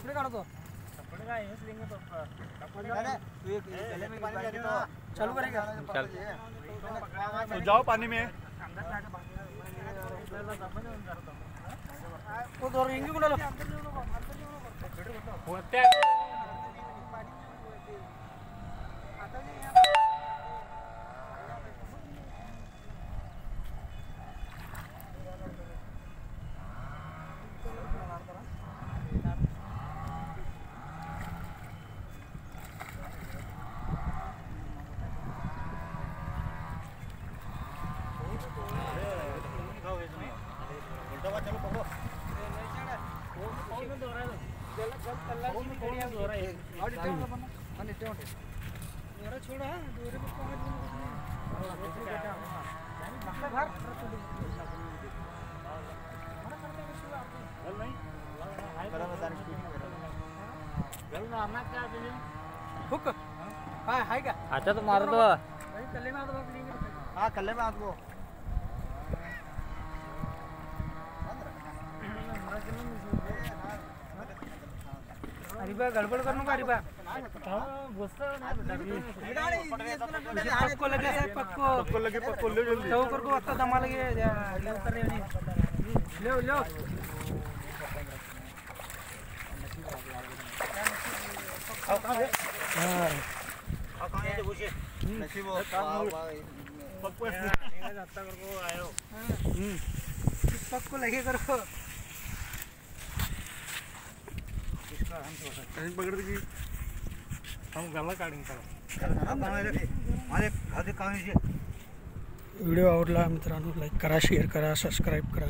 कपडे काढतो कपडे काय हेच लिंग पप्पा चालू करेगा चल तो जाओ पानी में तो दोर इंगी छोड़ा दोरे हुक हाय हाय का आता तो मारतो भाई कल्ले में बाप लेंगे हाँ कल्ले में आपको अरे बा गडबड करू नका अरे बा पक्को लगे साहेब पक्को पक्को लगे पक्को ले जल्दी. तो कर को आता दमा लगे. ले उतर नहीं ले ले नसीब पक्को पक्को लगे करो. कहीं पकड़ दी हम गला काढून व्हिडिओ आवडला मित्रांनो लाईक करा शेअर करा सबस्क्राईब करा